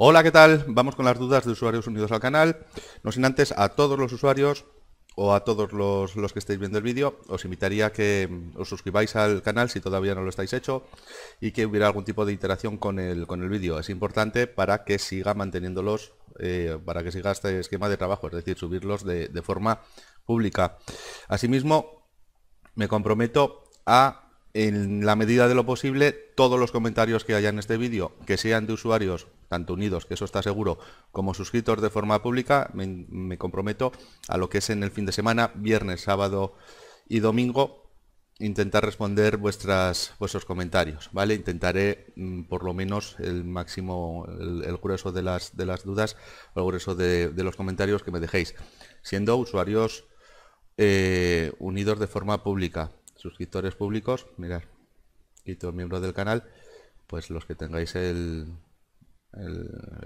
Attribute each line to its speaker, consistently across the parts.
Speaker 1: Hola, ¿qué tal? Vamos con las dudas de usuarios unidos al canal. No sin antes, a todos los usuarios o a todos los, que estéis viendo el vídeo, os invitaría a que os suscribáis al canal si todavía no lo estáis hecho y que hubiera algún tipo de interacción con el, con el vídeo. Es importante para que siga manteniéndolos, eh, para que siga este esquema de trabajo, es decir, subirlos de, de forma pública. Asimismo, me comprometo a en la medida de lo posible, todos los comentarios que haya en este vídeo, que sean de usuarios, tanto unidos, que eso está seguro, como suscritos de forma pública, me, comprometo a lo que es en el fin de semana, viernes, sábado y domingo, intentar responder vuestras, vuestros comentarios, ¿vale? Intentaré mm, por lo menos el máximo, el, grueso de las, de las dudas, el grueso de, los comentarios que me dejéis, siendo usuarios eh, unidos de forma pública suscriptores públicos, mirad, quito miembros del canal, pues los que tengáis el,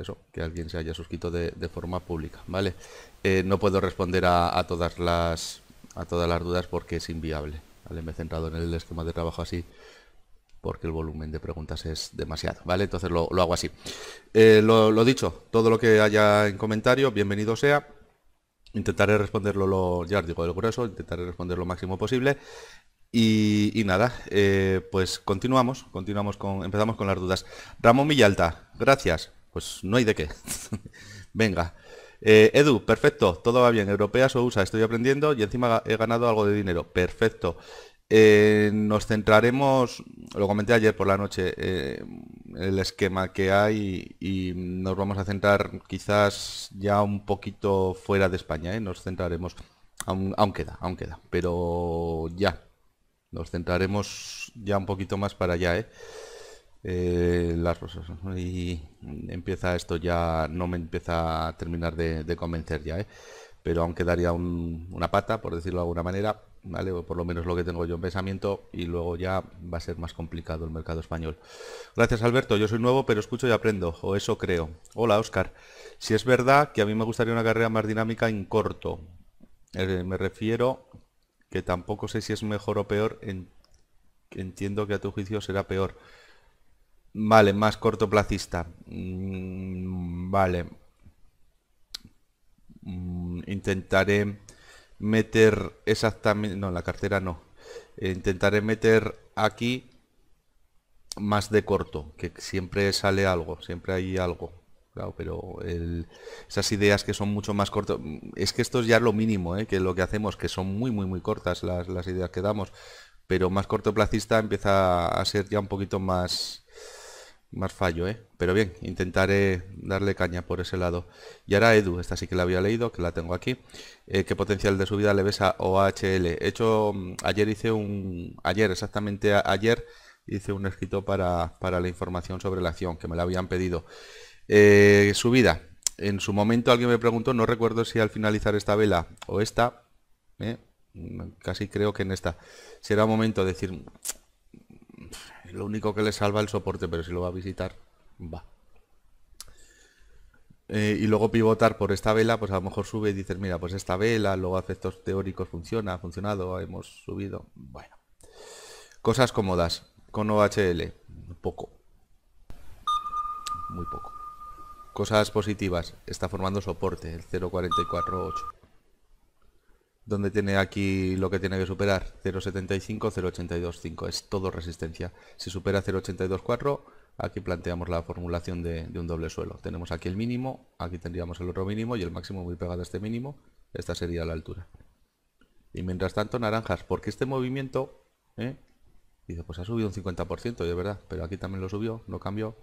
Speaker 1: eso, que alguien se haya suscrito de, forma pública, ¿vale? Eh, no puedo responder a, todas las a todas las dudas porque es inviable, ¿vale? Me he centrado en el esquema de trabajo así porque el volumen de preguntas es demasiado, ¿vale? Entonces lo, hago así. Eh, lo, dicho, todo lo que haya en comentario, bienvenido sea. Intentaré responderlo, lo, ya os digo, el grueso, intentaré responder lo máximo posible. Y, nada, eh, pues continuamos, continuamos con, empezamos con las dudas. Ramón Villalta, gracias. Pues no hay de qué. Venga. Eh, Edu, perfecto, todo va bien. Europeas o USA, estoy aprendiendo y encima he ganado algo de dinero. Perfecto. Eh, nos centraremos, lo comenté ayer por la noche, el esquema que hay y nos vamos a centrar quizás ya un poquito fuera de España. Nos centraremos, aún, aún queda, aún queda, pero ya, nos centraremos ya un poquito más para allá, ¿eh? Eh las rosas. Y empieza esto ya, no me empieza a terminar de, convencer ya, ¿eh? Pero aún quedaría una pata, por decirlo de alguna manera, ¿vale? O por lo menos lo que tengo yo en pensamiento, y luego ya va a ser más complicado el mercado español. Gracias Alberto, yo soy nuevo, pero escucho y aprendo, o eso creo. Hola Oscar. Si es verdad que a mí me gustaría una carrera más dinámica en corto, eh, me refiero que tampoco sé si es mejor o peor, entiendo que a tu juicio será peor. Vale, más cortoplacista. Mm, vale. Mm, intentaré meter exactamente... No, la cartera no. intentaré meter aquí más de corto, que siempre sale algo, siempre hay algo. Claro, pero esas ideas que son mucho más cortas, es que esto es ya lo mínimo, ¿eh? que lo que hacemos, que son muy, muy, muy cortas las, ideas que damos, pero más cortoplacista empieza a ser ya un poquito más, más fallo, ¿eh? Pero bien, intentaré darle caña por ese lado. Y ahora Edu, esta sí que la había leído, que la tengo aquí. Eh, ¿Qué potencial de subida le ves a OHL? He hecho, mm, ayer hice un, ayer, exactamente ayer, hice un escrito para, para la información sobre la acción, que me la habían pedido. Eh, subida. En su momento alguien me preguntó, no recuerdo si al finalizar esta vela o esta, eh, casi creo que en esta, será momento de decir, lo único que le salva el soporte, pero si lo va a visitar, va. Eh, y luego pivotar por esta vela, pues a lo mejor sube y dices, mira, pues esta vela, luego efectos teóricos funciona, ha funcionado, hemos subido. Bueno. Cosas cómodas con OHL, poco. Muy poco. Cosas positivas. Está formando soporte, el 0.448. Donde tiene aquí lo que tiene que superar? 0.75, 0.825. Es todo resistencia. Si supera 0.824, aquí planteamos la formulación de, un doble suelo. Tenemos aquí el mínimo, aquí tendríamos el otro mínimo y el máximo muy pegado a este mínimo. Esta sería la altura. Y mientras tanto, naranjas, porque este movimiento, ¿eh? dice, pues ha subido un 50%, de verdad, pero aquí también lo subió, no cambió,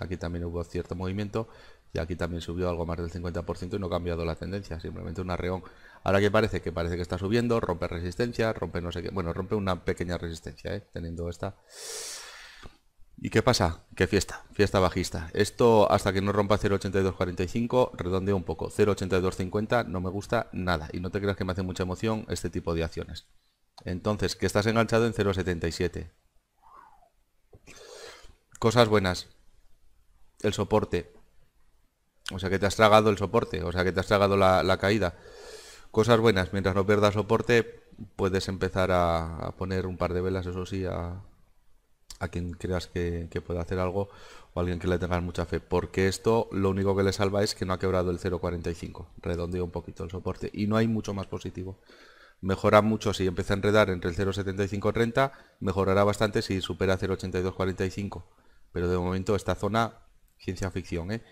Speaker 1: Aquí también hubo cierto movimiento y aquí también subió algo más del 50% y no ha cambiado la tendencia, simplemente un arreón. Ahora que parece que parece que está subiendo, rompe resistencia, rompe no sé qué, bueno, rompe una pequeña resistencia, ¿eh? teniendo esta. ¿Y qué pasa? ¿Qué fiesta? Fiesta bajista. Esto hasta que no rompa 0.8245, redondeo un poco. 0.8250 no me gusta nada. Y no te creas que me hace mucha emoción este tipo de acciones. Entonces, que estás enganchado en 0.77. Cosas buenas el soporte. O sea que te has tragado el soporte, o sea que te has tragado la, caída. Cosas buenas, mientras no pierdas soporte, puedes empezar a, poner un par de velas, eso sí, a, quien creas que, pueda hacer algo o alguien que le tengas mucha fe. Porque esto lo único que le salva es que no ha quebrado el 0.45. Redondeo un poquito el soporte. Y no hay mucho más positivo. Mejora mucho si empieza a enredar entre el 0.75-30. Mejorará bastante si supera 0.82-45. Pero de momento esta zona, ciencia ficción. ¿eh?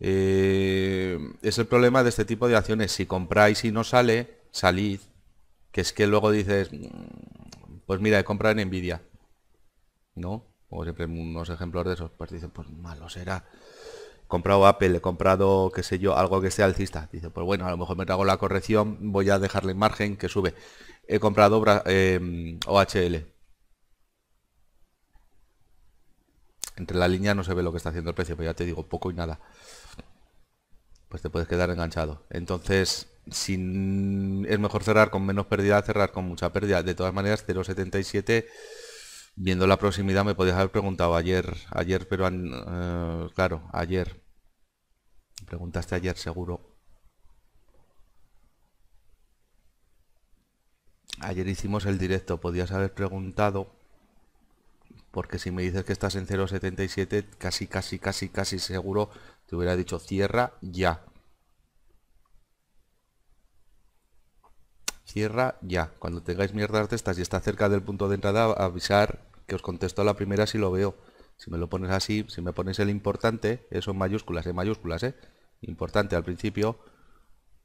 Speaker 1: Eh, es el problema de este tipo de acciones. Si compráis y no sale, salid. Que es que luego dices, mm, pues mira, he comprado en Nvidia ¿no? O siempre unos ejemplos de esos, pues dicen, pues malo será. He comprado Apple, he comprado, qué sé yo, algo que sea alcista. Dice, pues bueno, a lo mejor me trago la corrección, voy a dejarle margen que sube. He comprado em, OHL. Entre la línea no se ve lo que está haciendo el precio, pero ya te digo, poco y nada. Pues te puedes quedar enganchado. Entonces, sin, es mejor cerrar con menos pérdida, cerrar con mucha pérdida. De todas maneras, 0.77 viendo la proximidad me podías haber preguntado ayer, ayer, pero eh, claro, ayer. Preguntaste ayer seguro. Ayer hicimos el directo, podías haber preguntado, porque si me dices que estás en 0.77, casi, casi, casi, casi seguro te hubiera dicho cierra ya. Cierra ya. Cuando tengáis mierdas de estas y está cerca del punto de entrada, avisar que os contesto la primera si lo veo. Si me lo pones así, si me pones el importante, eso en mayúsculas, en mayúsculas, ¿eh? Importante al principio,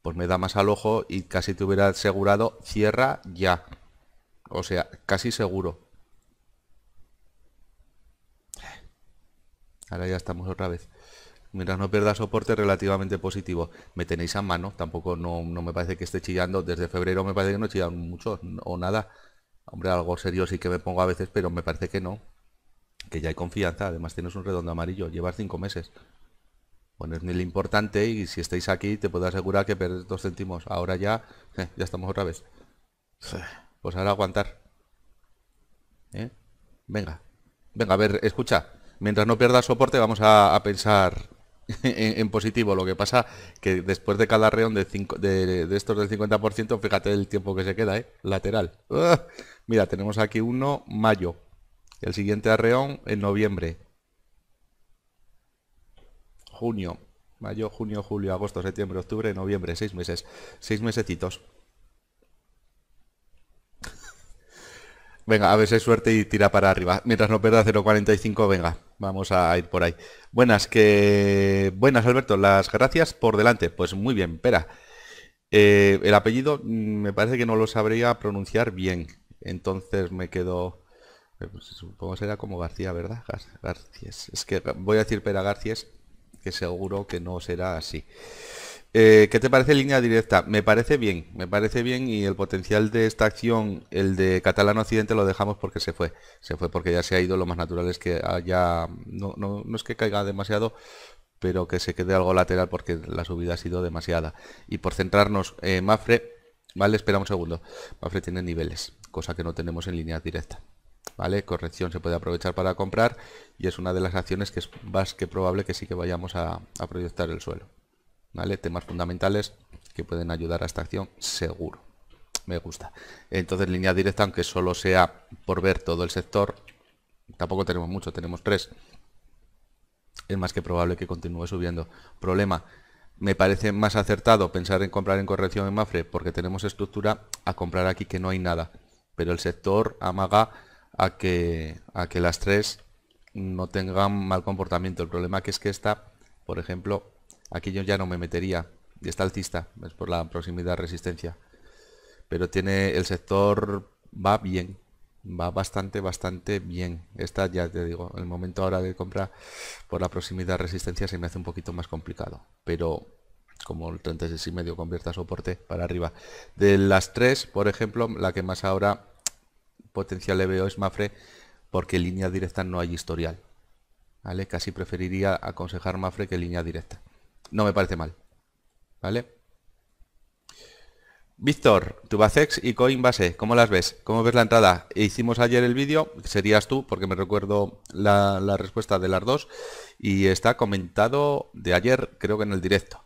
Speaker 1: pues me da más al ojo y casi te hubiera asegurado cierra ya. O sea, casi seguro. Ahora ya estamos otra vez. Mientras no pierda soporte relativamente positivo. Me tenéis a mano, tampoco no, no me parece que esté chillando. Desde febrero me parece que no chillan mucho o nada. Hombre, algo serio sí que me pongo a veces, pero me parece que no. Que ya hay confianza. Además tienes un redondo amarillo. Llevas cinco meses. Pones el importante y si estáis aquí te puedo asegurar que pierdes dos céntimos. Ahora ya, ya estamos otra vez. Pues ahora aguantar. ¿Eh? Venga. Venga, a ver, escucha. Mientras no pierdas soporte vamos a, pensar en, positivo. Lo que pasa que después de cada reón de, de, estos del 50%, fíjate el tiempo que se queda, ¿eh? Lateral. Mira, tenemos aquí uno, mayo. El siguiente arreón en noviembre. Junio. Mayo, junio, julio, agosto, septiembre, octubre, noviembre. Seis meses. Seis mesecitos. Venga, a ver si hay suerte y tira para arriba. Mientras no pierda 0.45, venga, vamos a ir por ahí. Buenas, que... Buenas, Alberto, las gracias por delante. Pues muy bien, espera. Eh, el apellido mm, me parece que no lo sabría pronunciar bien. Entonces me quedo... Eh, pues, supongo será como García, ¿verdad? García. Es que voy a decir Pera García, que seguro que no será así. Eh, ¿Qué te parece línea directa? Me parece bien, me parece bien y el potencial de esta acción, el de Catalán Occidente, lo dejamos porque se fue. Se fue porque ya se ha ido, lo más natural es que haya, no, no, no es que caiga demasiado, pero que se quede algo lateral porque la subida ha sido demasiada. Y por centrarnos, en Mafre, ¿vale? Espera un segundo. Mafre tiene niveles, cosa que no tenemos en línea directa. ¿Vale? Corrección se puede aprovechar para comprar y es una de las acciones que es más que probable que sí que vayamos a proyectar el suelo. Temas fundamentales que pueden ayudar a esta acción, seguro. Me gusta. Entonces, línea directa, aunque solo sea por ver todo el sector, tampoco tenemos mucho, tenemos tres. Es más que probable que continúe subiendo. Problema, me parece más acertado pensar en comprar en corrección en Mafre porque tenemos estructura a comprar aquí que no hay nada. Pero el sector amaga a que, a que las tres no tengan mal comportamiento. El problema que es que esta, por ejemplo, Aquí yo ya no me metería. Y está alcista, es por la proximidad resistencia. Pero tiene el sector va bien. Va bastante, bastante bien. Esta ya te digo, el momento ahora de compra por la proximidad resistencia se me hace un poquito más complicado. Pero como el 36 y medio convierta soporte para arriba. De las tres, por ejemplo, la que más ahora potencial le veo es Mafre porque línea directa no hay historial. ¿Vale? Casi preferiría aconsejar Mafre que línea directa no me parece mal. ¿Vale? Víctor, Tubacex y Coinbase, ¿cómo las ves? ¿Cómo ves la entrada? Hicimos ayer el vídeo, serías tú, porque me recuerdo la, respuesta de las dos, y está comentado de ayer, creo que en el directo.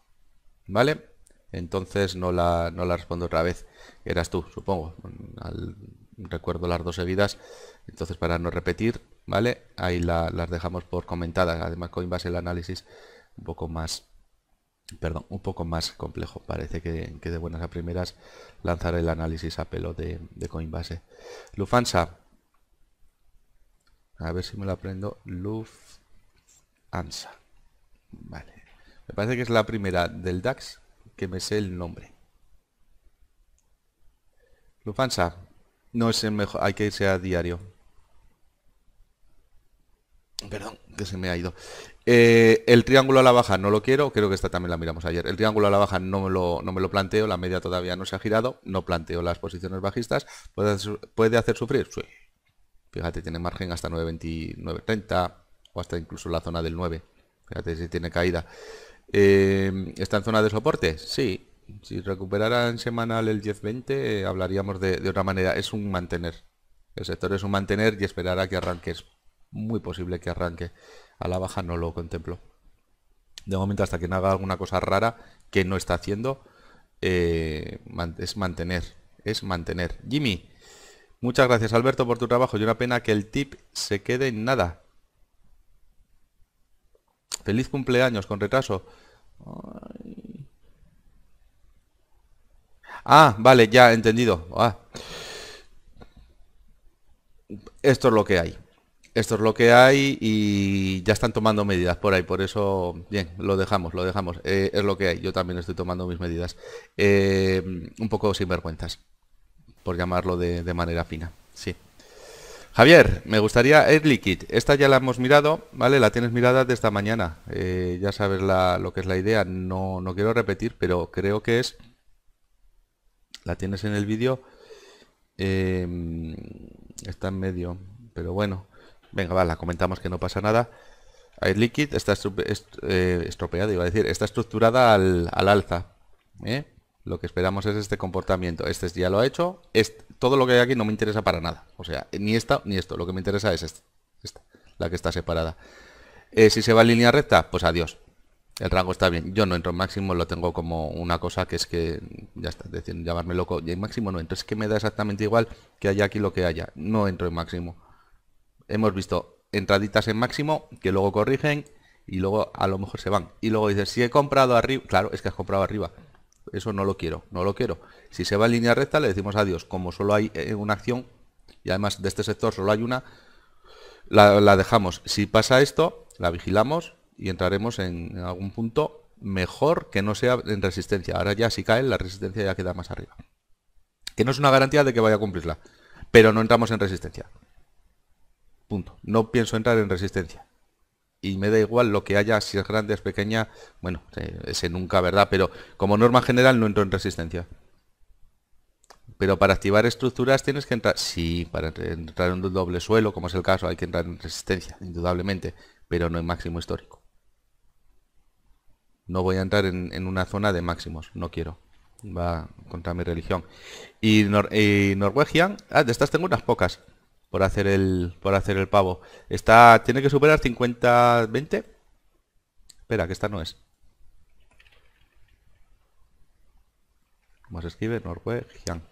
Speaker 1: ¿Vale? Entonces no la, no la respondo otra vez. Eras tú, supongo. recuerdo las dos seguidas, entonces para no repetir, ¿vale? Ahí las dejamos por comentadas, además Coinbase el análisis un poco más, perdón, un poco más complejo, parece que, de buenas a primeras lanzar el análisis a pelo de, de Coinbase. Lufansa, a ver si me lo aprendo, Lufansa, vale, me parece que es la primera del DAX que me sé el nombre. Lufansa, no es el mejor, hay que irse a diario. Perdón, que se me ha ido. Eh, el triángulo a la baja no lo quiero, creo que esta también la miramos ayer. El triángulo a la baja no me lo, no me lo planteo, la media todavía no se ha girado, no planteo las posiciones bajistas. ¿Puede, puede hacer sufrir? Sí. Fíjate, tiene margen hasta 9.29.30 o hasta incluso la zona del 9. Fíjate si tiene caída. Eh, ¿Está en zona de soporte? Sí, si recuperara en semanal el 10-20, eh, hablaríamos de, otra manera. Es un mantener. El sector es un mantener y esperar a que arranque. Muy posible que arranque. A la baja no lo contemplo. De momento, hasta que no haga alguna cosa rara que no está haciendo, eh, es mantener. Es mantener. Jimmy, muchas gracias Alberto por tu trabajo. Y una pena que el tip se quede en nada. Feliz cumpleaños con retraso. Ah, vale, ya entendido. Ah. Esto es lo que hay. Esto es lo que hay y ya están tomando medidas por ahí, por eso, bien, lo dejamos, lo dejamos. Eh, es lo que hay, yo también estoy tomando mis medidas. Eh, un poco sinvergüenzas, por llamarlo de, manera fina, sí. Javier, me gustaría Air Liquid. Esta ya la hemos mirado, ¿vale? La tienes mirada de esta mañana. Eh, ya sabes lo que es la idea. No, no quiero repetir, pero creo que es la tienes en el vídeo está en medio pero bueno venga va la comentamos que no pasa nada Air Liquid está eh, estropeada iba a decir está estructurada al, alza ¿eh? lo que esperamos es este comportamiento este ya lo ha hecho es, todo lo que hay aquí no me interesa para nada o sea ni esta ni esto lo que me interesa es esta, la que está separada eh, si se va en línea recta pues adiós el rango está bien. Yo no entro en máximo, lo tengo como una cosa que es que, ya está, decir, llamarme loco, y en máximo no entro. Es que me da exactamente igual que haya aquí lo que haya. No entro en máximo. Hemos visto entraditas en máximo que luego corrigen y luego a lo mejor se van. Y luego dices, si he comprado arriba, claro, es que has comprado arriba. Eso no lo quiero, no lo quiero. Si se va en línea recta, le decimos adiós. Como solo hay eh, una acción, y además de este sector solo hay una, la dejamos. Si pasa esto, la vigilamos y entraremos en, algún punto mejor que no sea en resistencia. Ahora ya si cae la resistencia ya queda más arriba. Que no es una garantía de que vaya a cumplirla, pero no entramos en resistencia. Punto. No pienso entrar en resistencia. Y me da igual lo que haya, si es grande, es pequeña, bueno, ese nunca, ¿verdad? Pero como norma general no entro en resistencia. Pero para activar estructuras tienes que entrar, sí, para entrar en un doble suelo, como es el caso, hay que entrar en resistencia, indudablemente, pero no en máximo histórico. No voy a entrar en, una zona de máximos, no quiero. Va contra mi religión. Y, Norwegian, ah, de estas tengo unas pocas por hacer el por hacer el pavo. Está tiene que superar 50 20. Espera, que esta no es. ¿Cómo se escribe? Norwegian.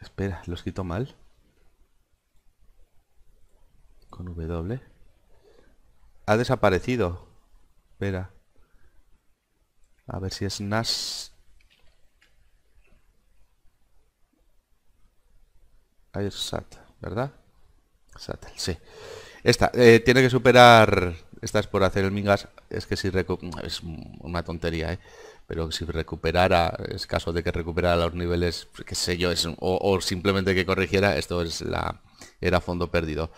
Speaker 1: Espera, lo escrito mal. Con W ha desaparecido. Espera. A ver si es NAS. SAT, ¿verdad? SAT, sí. Esta, eh, tiene que superar... Esta es por hacer el Mingas. Es que si es una tontería, ¿eh? Pero si recuperara, es caso de que recuperara los niveles, qué sé yo, es, o, simplemente que corrigiera, esto es la era fondo perdido.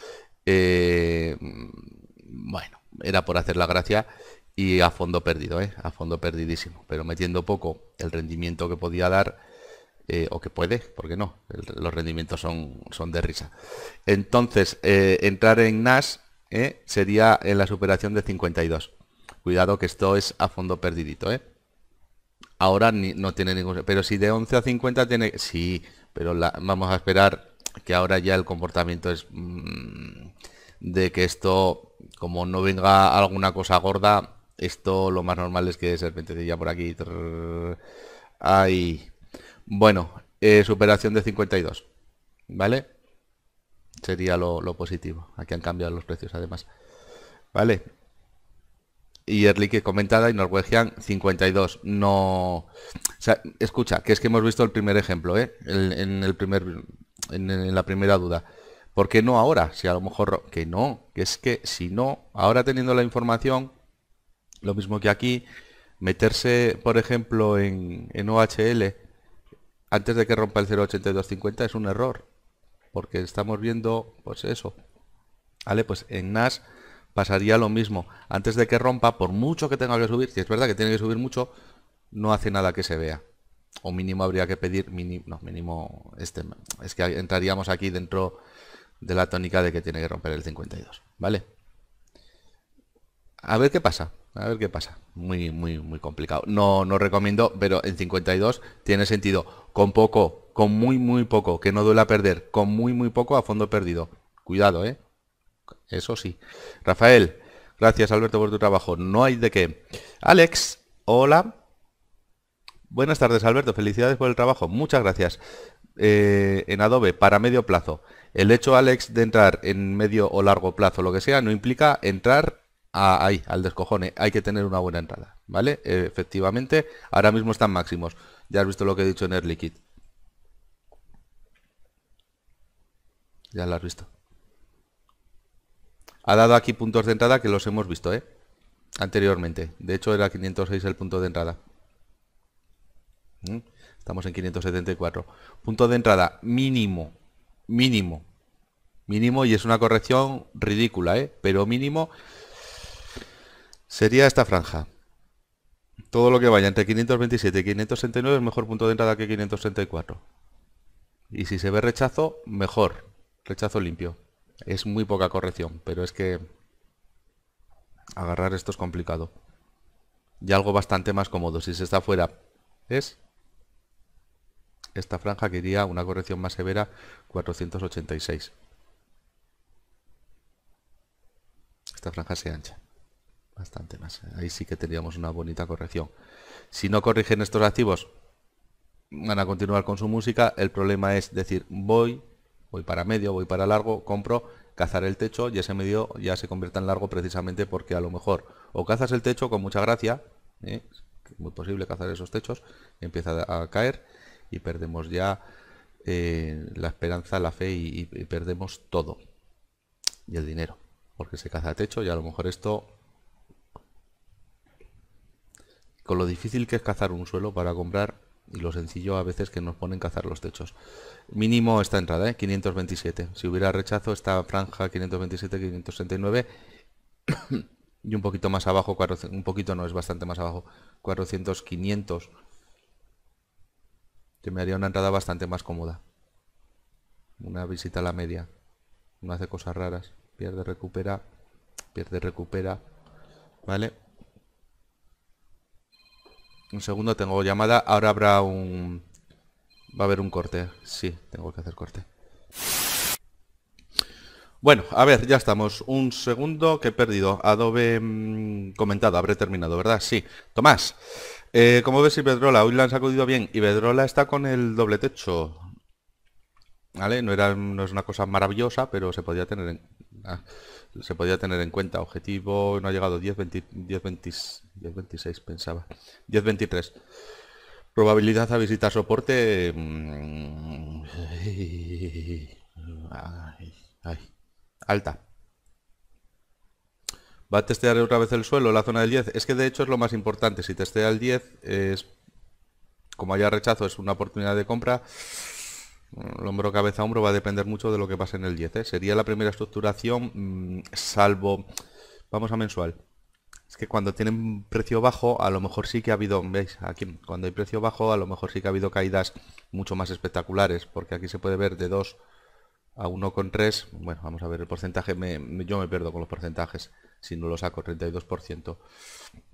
Speaker 1: Eh, bueno, era por hacer la gracia y a fondo perdido, ¿eh? a fondo perdidísimo, pero metiendo poco el rendimiento que podía dar, eh, o que puede, porque no, los rendimientos son, son de risa. Entonces, eh, entrar en NAS sería en la superación de 52. Cuidado que esto es a fondo perdidito, ¿eh? Ahora ni, no tiene ningún... Pero si de 11 a 50 tiene... Sí, pero vamos a esperar que ahora ya el comportamiento es... Mm, de que esto como no venga alguna cosa gorda, esto lo más normal es que serpentecilla por aquí. Ahí. Bueno, eh, superación de 52. ¿Vale? Sería lo, positivo. Aquí han cambiado los precios además. ¿Vale? Y Erlik comentada y Norwegian 52. No... O sea, escucha, que es que hemos visto el primer ejemplo, ¿eh? en, el primer, en, la primera duda. ¿Por qué no ahora? Si a lo mejor... Que no, que es que si no, ahora teniendo la información, lo mismo que aquí, meterse, por ejemplo, en, en OHL antes de que rompa el 0.8250 es un error. Porque estamos viendo, pues eso. ¿Vale? Pues en NAS pasaría lo mismo. Antes de que rompa, por mucho que tenga que subir, si es verdad que tiene que subir mucho, no hace nada que se vea. O mínimo habría que pedir, mínimo, no, mínimo, este, es que entraríamos aquí dentro de la tónica de que tiene que romper el 52. ¿Vale? A ver qué pasa. A ver qué pasa. Muy, muy, muy complicado. No, no recomiendo, pero en 52 tiene sentido. Con poco, con muy, muy poco, que no duele a perder. Con muy, muy poco a fondo perdido. Cuidado, ¿eh? Eso sí. Rafael, gracias Alberto por tu trabajo. No hay de qué. Alex, hola. Buenas tardes Alberto, felicidades por el trabajo. Muchas gracias. Eh, en Adobe, para medio plazo. El hecho, Alex, de entrar en medio o largo plazo, lo que sea, no implica entrar ahí, al descojone. Hay que tener una buena entrada, ¿vale? efectivamente, ahora mismo están máximos. Ya has visto lo que he dicho en Air Ya lo has visto. Ha dado aquí puntos de entrada que los hemos visto, ¿eh? Anteriormente. De hecho, era 506 el punto de entrada. ¿Mm? Estamos en 574. Punto de entrada mínimo. Mínimo. Mínimo y es una corrección ridícula, ¿eh? Pero mínimo sería esta franja. Todo lo que vaya entre 527 y 569 es mejor punto de entrada que 564. Y si se ve rechazo, mejor. Rechazo limpio. Es muy poca corrección, pero es que agarrar esto es complicado. Y algo bastante más cómodo. Si se está fuera, es esta franja que iría una corrección más severa, 486. Esta franja se ancha bastante más. Ahí sí que tendríamos una bonita corrección. Si no corrigen estos activos, van a continuar con su música. El problema es decir, voy, voy para medio, voy para largo, compro, cazar el techo y ese medio ya se convierte en largo precisamente porque a lo mejor o cazas el techo con mucha gracia, ¿eh? muy posible cazar esos techos, empieza a caer y perdemos ya eh, la esperanza, la fe y, y perdemos todo. Y el dinero, porque se caza techo y a lo mejor esto con lo difícil que es cazar un suelo para comprar y lo sencillo a veces que nos ponen cazar los techos. Mínimo esta entrada, ¿eh? 527. Si hubiera rechazo, esta franja 527-569 y un poquito más abajo, un poquito no, es bastante más abajo, 400-500, que me haría una entrada bastante más cómoda. Una visita a la media. No hace cosas raras. Pierde, recupera, pierde, recupera. ¿Vale? Un segundo, tengo llamada. Ahora habrá un... Va a haber un corte. Sí, tengo que hacer corte. Bueno, a ver, ya estamos. Un segundo que he perdido. Adobe mm, comentado, habré terminado, ¿verdad? Sí. Tomás, eh, como ves Iberdrola, hoy la han sacudido bien. Iberdrola está con el doble techo. ¿Vale? No, era, no es una cosa maravillosa, pero se podía tener en... Ah, se podía tener en cuenta. Objetivo no ha llegado 10, 20, 10, 26 pensaba. 10, 23. Probabilidad a visitar soporte. Mm, alta. ¿Va a testear otra vez el suelo, la zona del 10? Es que de hecho es lo más importante. Si testea el 10, es como haya rechazo, es una oportunidad de compra. El hombro, cabeza, hombro va a depender mucho de lo que pase en el 10. ¿eh? Sería la primera estructuración, mm, salvo... Vamos a mensual. Es que cuando tienen precio bajo, a lo mejor sí que ha habido, veis, aquí, cuando hay precio bajo, a lo mejor sí que ha habido caídas mucho más espectaculares, porque aquí se puede ver de 2 a 1,3, bueno, vamos a ver el porcentaje, yo me pierdo con los porcentajes, si no lo saco 32%.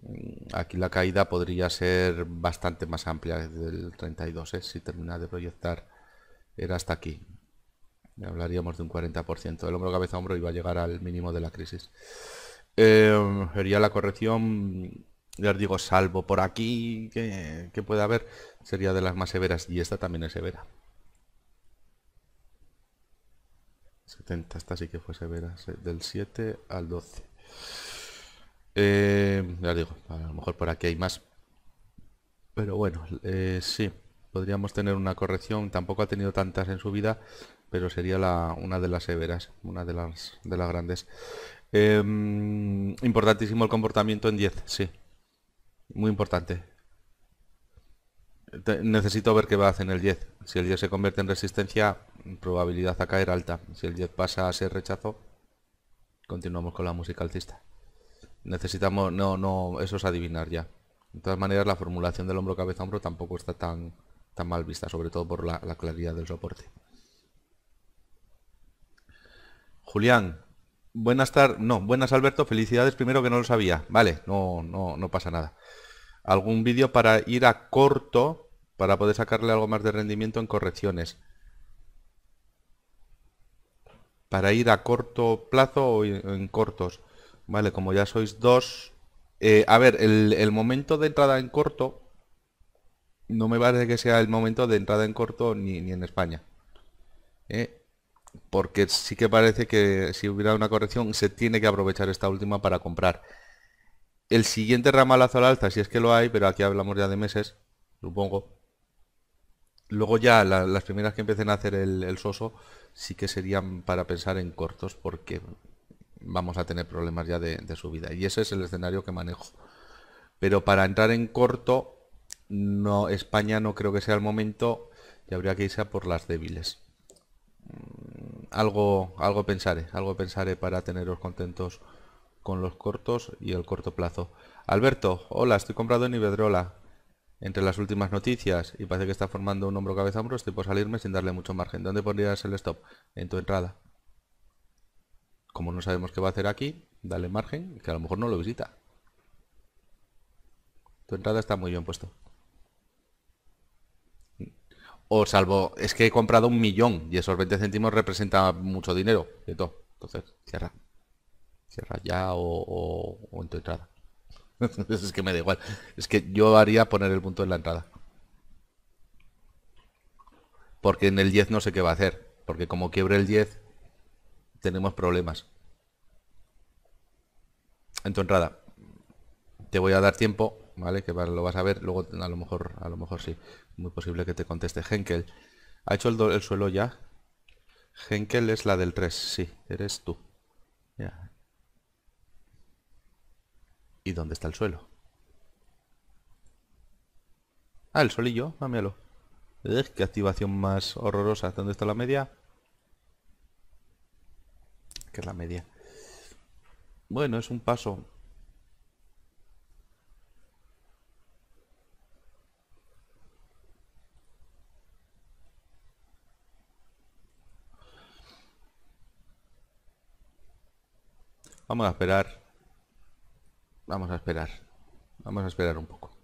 Speaker 1: Mm, aquí la caída podría ser bastante más amplia del 32, ¿eh? si termina de proyectar era hasta aquí. Hablaríamos de un 40%. El hombro cabeza hombro iba a llegar al mínimo de la crisis. Eh, sería la corrección Ya os digo, salvo por aquí que, que pueda haber, sería de las más severas. Y esta también es severa. 70, esta sí que fue severa. Del 7 al 12. Eh, ya digo, a lo mejor por aquí hay más. Pero bueno, eh, sí, podríamos tener una corrección. Tampoco ha tenido tantas en su vida, pero sería la, una de las severas, una de las, de las grandes. Em, importantísimo el comportamiento en 10, sí. Muy importante. necesito ver qué va a hacer en el 10. Si el 10 se convierte en resistencia, probabilidad a caer alta. Si el 10 pasa a ser rechazo, continuamos con la música alcista. Necesitamos, no, no, eso es adivinar ya. De todas maneras, la formulación del hombro cabeza hombro tampoco está tan, tan mal vista, sobre todo por la, la claridad del soporte. Julián, buenas tardes, no, buenas Alberto, felicidades primero que no lo sabía. Vale, no, no, no pasa nada. Algún vídeo para ir a corto, para poder sacarle algo más de rendimiento en correcciones. Para ir a corto plazo o en cortos. Vale, como ya sois dos. Eh, a ver, el, momento de entrada en corto no me parece que sea el momento de entrada en corto ni, en España. ¿eh? Porque sí que parece que si hubiera una corrección se tiene que aprovechar esta última para comprar. El siguiente ramalazo al alza, si es que lo hay, pero aquí hablamos ya de meses, supongo. Luego ya las primeras que empiecen a hacer el soso sí que serían para pensar en cortos porque vamos a tener problemas ya de, subida. Y ese es el escenario que manejo. Pero para entrar en corto, no España no creo que sea el momento y habría que irse a por las débiles. Mm, algo, algo pensaré, algo pensaré para teneros contentos con los cortos y el corto plazo. Alberto, hola, estoy comprado en Iberdrola. Entre las últimas noticias y parece que está formando un hombro cabeza hombro, estoy por salirme sin darle mucho margen. ¿Dónde pondrías el stop? En tu entrada como no sabemos qué va a hacer aquí, dale margen, que a lo mejor no lo visita. Tu entrada está muy bien puesto. O salvo, es que he comprado un millón y esos 20 céntimos representan mucho dinero. De todo. Entonces, cierra. Cierra ya o, o en tu entrada. es que me da igual. Es que yo haría poner el punto en la entrada. Porque en el 10 no sé qué va a hacer. Porque como quiebre el 10, tenemos problemas. En tu entrada. Te voy a dar tiempo, ¿vale? Que lo vas a ver, luego a lo mejor, a lo mejor sí. Muy posible que te conteste. Henkel. ¿Ha hecho el, suelo ya? Henkel es la del 3, sí, eres tú. ¿Y dónde está el suelo? Ah, el solillo, mámelo. qué activación más horrorosa. ¿Dónde está la media? que es la media. Bueno, es un paso. Vamos a esperar. Vamos a esperar. Vamos a esperar un poco.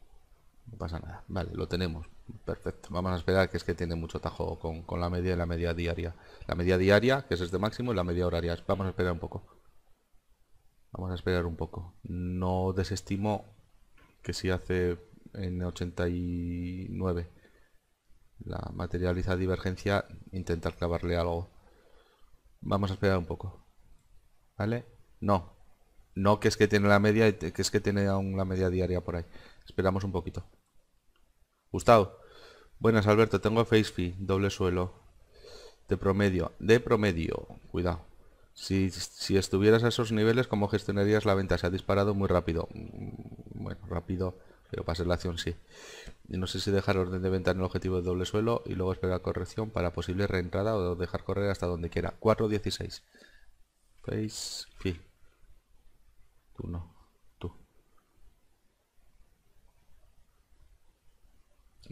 Speaker 1: No pasa nada. Vale, lo tenemos. Perfecto. Vamos a esperar que es que tiene mucho tajo con, con la media y la media diaria. La media diaria, que es este máximo, y la media horaria. Vamos a esperar un poco. Vamos a esperar un poco. No desestimo que si hace en 89 la materializa divergencia, intentar clavarle algo. Vamos a esperar un poco. ¿Vale? No. No que es que tiene la media, que es que tiene aún la media diaria por ahí. Esperamos un poquito. Gustavo. Buenas, Alberto. Tengo face fee, doble suelo. De promedio. De promedio. Cuidado. Si, si estuvieras a esos niveles, ¿cómo gestionarías la venta? Se ha disparado muy rápido. Mm, bueno, rápido, pero para ser la acción sí. Y no sé si dejar orden de venta en el objetivo de doble suelo y luego esperar corrección para posible reentrada o dejar correr hasta donde quiera. 4.16. Face fee. Tú no.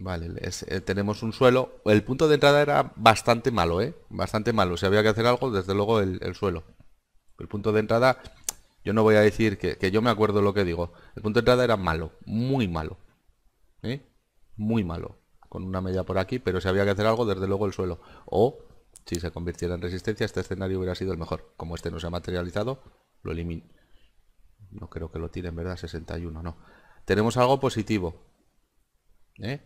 Speaker 1: Vale, eh, tenemos un suelo. El punto de entrada era bastante malo, ¿eh? Bastante malo. Si había que hacer algo, desde luego el, suelo. El punto de entrada, yo no voy a decir que, yo me acuerdo lo que digo. El punto de entrada era malo, muy malo. ¿eh? Muy malo. Con una media por aquí, pero si había que hacer algo, desde luego el suelo. O, si se convirtiera en resistencia, este escenario hubiera sido el mejor. Como este no se ha materializado, lo elimino. No creo que lo tiren, ¿verdad? 61, no. tenemos algo positivo. ¿eh?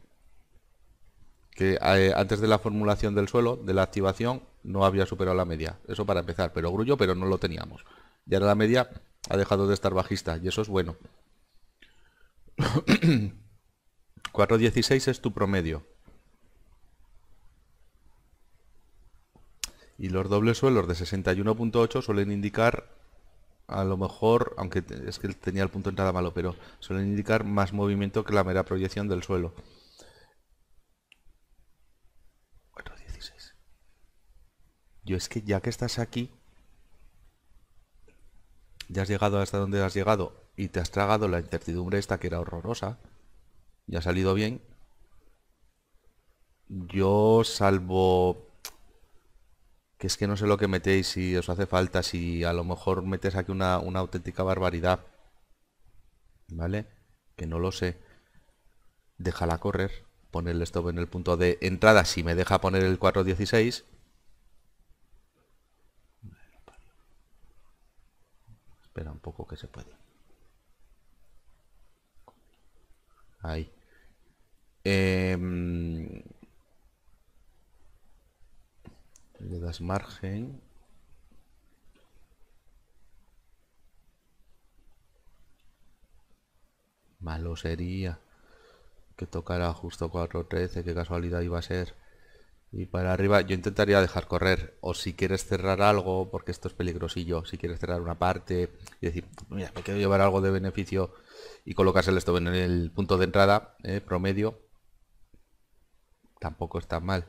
Speaker 1: Que eh, antes de la formulación del suelo, de la activación, no había superado la media. Eso para empezar, pero grullo, pero no lo teníamos. Y ahora la media ha dejado de estar bajista y eso es bueno. 4.16 es tu promedio. Y los dobles suelos de 61.8 suelen indicar, a lo mejor, aunque es que tenía el punto de entrada malo, pero suelen indicar más movimiento que la mera proyección del suelo. 4.16. Yo es que ya que estás aquí, ya has llegado hasta donde has llegado y te has tragado la incertidumbre esta que era horrorosa, ya ha salido bien. Yo salvo que es que no sé lo que metéis, si os hace falta, si a lo mejor metes aquí una, auténtica barbaridad. ¿Vale? Que no lo sé. Déjala correr. Poner el stop en el punto de entrada. Si me deja poner el 416. Espera un poco que se puede. Ahí. Em, margen. Malo sería que tocara justo 4.13 qué casualidad iba a ser. Y para arriba yo intentaría dejar correr o si quieres cerrar algo porque esto es peligrosillo si quieres cerrar una parte y decir mira me quiero llevar algo de beneficio y colocas el stop en el punto de entrada eh, promedio tampoco está mal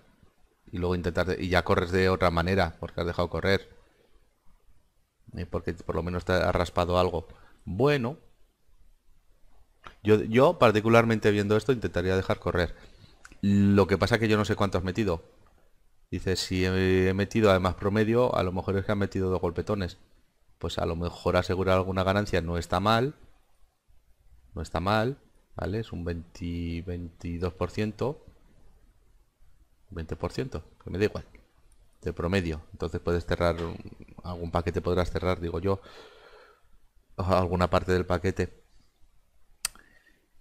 Speaker 1: y luego intentar y ya corres de otra manera porque has dejado correr. Eh, porque por lo menos te ha raspado algo. Bueno yo, yo particularmente viendo esto intentaría dejar correr. Lo que pasa que yo no sé cuánto has metido. Dice si he metido además promedio a lo mejor es que han metido dos golpetones. Pues a lo mejor asegurar alguna ganancia no está mal. No está mal vale es un 20, 22% 20%, que me da igual, de promedio. Entonces puedes cerrar, algún paquete podrás cerrar, digo yo, alguna parte del paquete.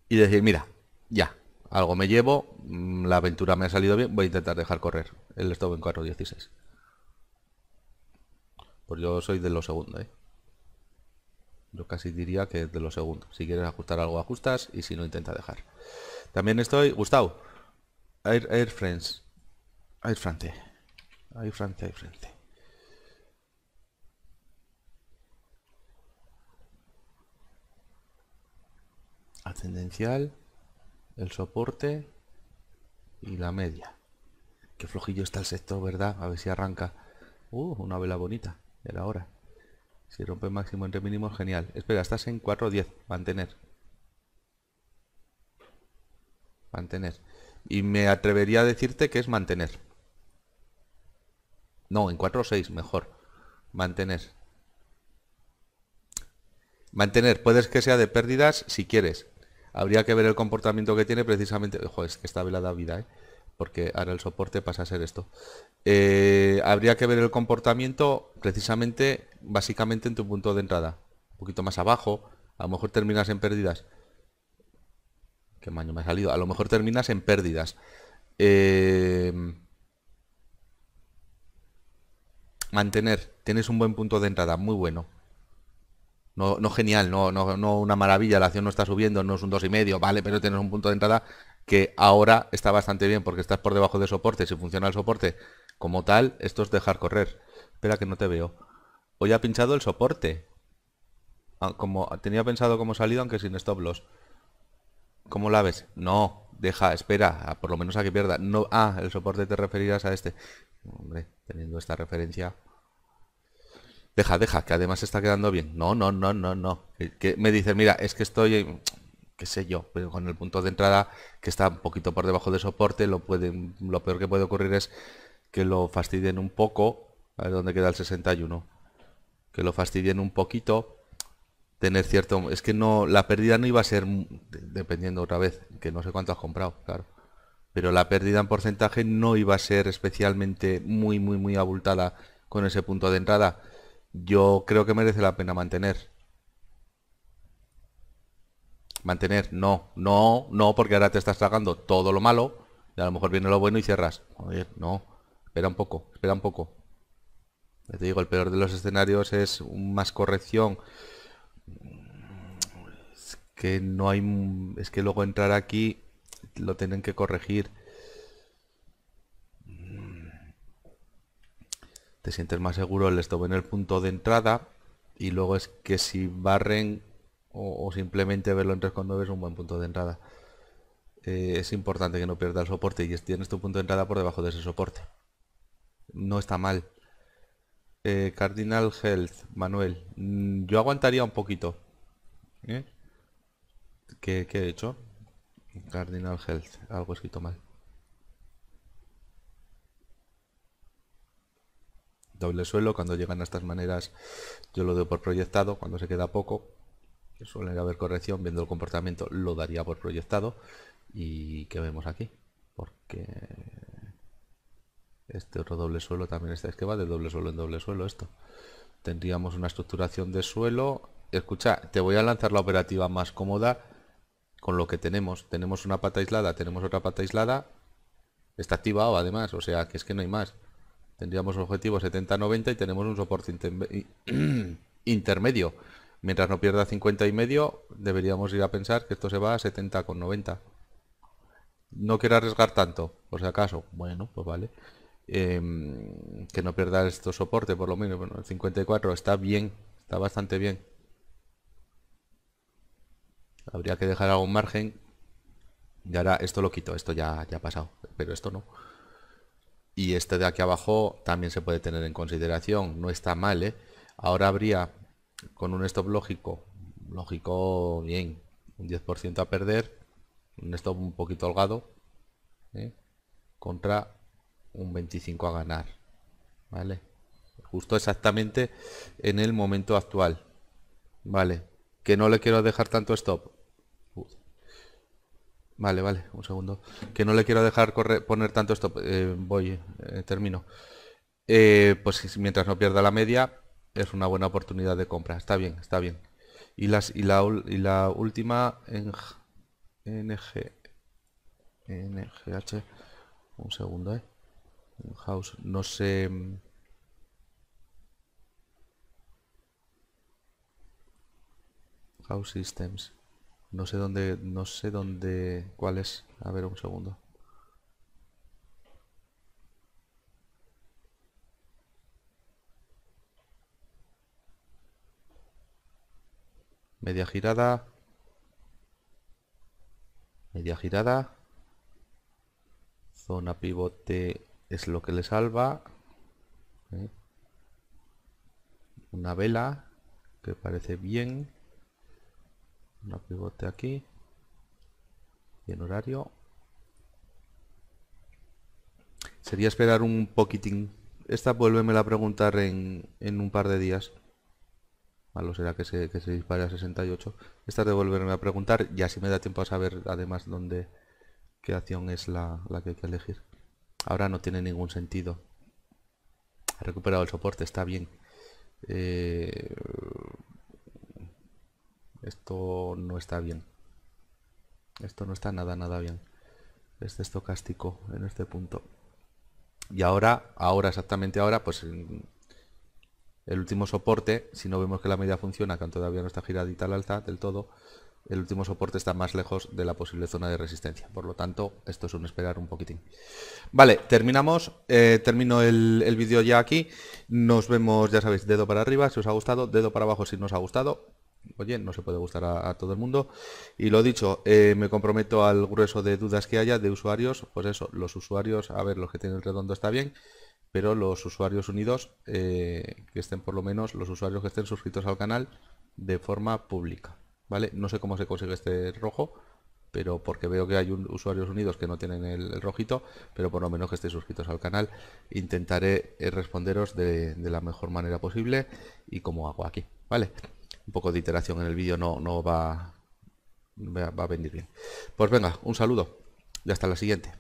Speaker 1: Y decir, mira, ya, algo me llevo, mm, la aventura me ha salido bien, voy a intentar dejar correr el stop en 4.16. Pues yo soy de lo segundo, ¿eh? Yo casi diría que de lo segundo. Si quieres ajustar algo, ajustas y si no, intenta dejar. También estoy, Gustavo, Air, Air Friends. Ahí frente. Ahí frente, ahí frente. Ascendencial, el soporte y la media. Qué flojillo está el sector, ¿verdad? A ver si arranca. Uh, una vela bonita. Era hora. Si rompe máximo entre mínimos, genial. Espera, estás en 4.10. Mantener. Mantener. Y me atrevería a decirte que es mantener. No, en 4 o 6, mejor. Mantener. Mantener, puedes que sea de pérdidas si quieres. Habría que ver el comportamiento que tiene precisamente... Ojo, es que esta vela da vida, ¿eh? Porque ahora el soporte pasa a ser esto. Eh, habría que ver el comportamiento precisamente, básicamente en tu punto de entrada. Un poquito más abajo. A lo mejor terminas en pérdidas. ¿Qué maño me ha salido? A lo mejor terminas en pérdidas. Eh mantener, tienes un buen punto de entrada, muy bueno. No, no genial, no, no, no una maravilla, la acción no está subiendo, no es un dos y medio, vale, pero tienes un punto de entrada que ahora está bastante bien porque estás por debajo de soporte. Si funciona el soporte como tal, esto es dejar correr. Espera que no te veo. Hoy ha pinchado el soporte. Ah, como tenía pensado como salido, aunque sin stop loss. ¿Cómo la ves? No, deja, espera, por lo menos a que pierda. No, ah, el soporte te referirás a este. Hombre, teniendo esta referencia. Deja, deja, que además está quedando bien. No, no, no, no, no. Que, me dices, mira, es que estoy, qué sé yo, pero con el punto de entrada que está un poquito por debajo de soporte, lo, pueden, lo peor que puede ocurrir es que lo fastidien un poco. A ver dónde queda el 61. Que lo fastidien un poquito. Tener cierto... Es que no, la pérdida no iba a ser, dependiendo otra vez, que no sé cuánto has comprado, claro pero la pérdida en porcentaje no iba a ser especialmente muy, muy, muy abultada con ese punto de entrada. Yo creo que merece la pena mantener. Mantener, no, no, no, porque ahora te estás tragando todo lo malo y a lo mejor viene lo bueno y cierras. Joder, no, espera un poco, espera un poco. te digo, el peor de los escenarios es más corrección. Es que no hay... Es que luego entrar aquí lo tienen que corregir. Te sientes más seguro el stop en el punto de entrada y luego es que si barren o, simplemente verlo en 3.9 es un buen punto de entrada. Eh, es importante que no pierda el soporte y tienes tu punto de entrada por debajo de ese soporte. No está mal. Eh, Cardinal Health, Manuel. Mm, yo aguantaría un poquito. ¿Eh? ¿Qué, he hecho? Cardinal Health, algo escrito mal. Doble suelo, cuando llegan a estas maneras yo lo doy por proyectado, cuando se queda poco, suele haber corrección, viendo el comportamiento lo daría por proyectado. ¿Y qué vemos aquí? Porque este otro doble suelo también está, es que va de doble suelo en doble suelo esto. Tendríamos una estructuración de suelo. Escucha, te voy a lanzar la operativa más cómoda con lo que tenemos. Tenemos una pata aislada, tenemos otra pata aislada. Está activado además, o sea que es que no hay más. Tendríamos objetivo 70-90 y tenemos un soporte intermedio. Mientras no pierda 50 y medio, deberíamos ir a pensar que esto se va a 70 con 90. No quiero arriesgar tanto, por si acaso. Bueno, pues vale. Em, que no pierda esto soporte, por lo menos. Bueno, el 54 está bien, está bastante bien. Habría que dejar algún margen. Y ahora esto lo quito, esto ya, ya ha pasado, pero esto no. Y este de aquí abajo también se puede tener en consideración, no está mal, ¿eh? Ahora habría con un stop lógico, lógico bien, un 10% a perder, un stop un poquito holgado, ¿eh? contra un 25 a ganar, ¿vale? Justo exactamente en el momento actual, ¿vale? Que no le quiero dejar tanto stop. Vale, vale, un segundo. Que no le quiero dejar poner tanto stop. Eh, voy, eh, termino. pues mientras no pierda la media, es una buena oportunidad de compra. Está bien, está bien. Y, las, y, la, y la última en NG, NGH, un segundo, ¿eh? House, no sé... House Systems. No sé dónde, no sé dónde, cuál es. A ver, un segundo. media girada. Media girada. Zona pivote es lo que le salva. Una vela que parece bien una pivote aquí y en horario sería esperar un poquitín esta vuélveme a preguntar en, en un par de días Malo será que se, que se dispare a 68. Esta de volverme a preguntar y así me da tiempo a saber además dónde qué acción es la, que hay que elegir. Ahora no tiene ningún sentido. Ha recuperado el soporte, está bien. Eh, esto no está bien. Esto no está nada, nada bien. Este estocástico en este punto. Y ahora, ahora, exactamente ahora, pues el último soporte, si no vemos que la media funciona, que todavía no está giradita al alza del todo, el último soporte está más lejos de la posible zona de resistencia. Por lo tanto, esto es un esperar un poquitín. Vale, terminamos. Eh, termino el, vídeo ya aquí. Nos vemos, ya sabéis, dedo para arriba si os ha gustado, dedo para abajo si no os ha gustado. Oye, no se puede gustar a, todo el mundo. Y lo dicho, eh, me comprometo al grueso de dudas que haya de usuarios. Pues eso, los usuarios, a ver, los que tienen el redondo está bien pero los usuarios unidos, eh, que estén por lo menos, los usuarios que estén suscritos al canal de forma pública, ¿vale? No sé cómo se consigue este rojo, pero porque veo que hay usuarios unidos que no tienen el, rojito, pero por lo menos que estén suscritos al canal, intentaré eh, responderos de, la mejor manera posible y como hago aquí, ¿vale? Un poco de iteración en el vídeo no, no va, va a venir bien. Pues venga, un saludo y hasta la siguiente.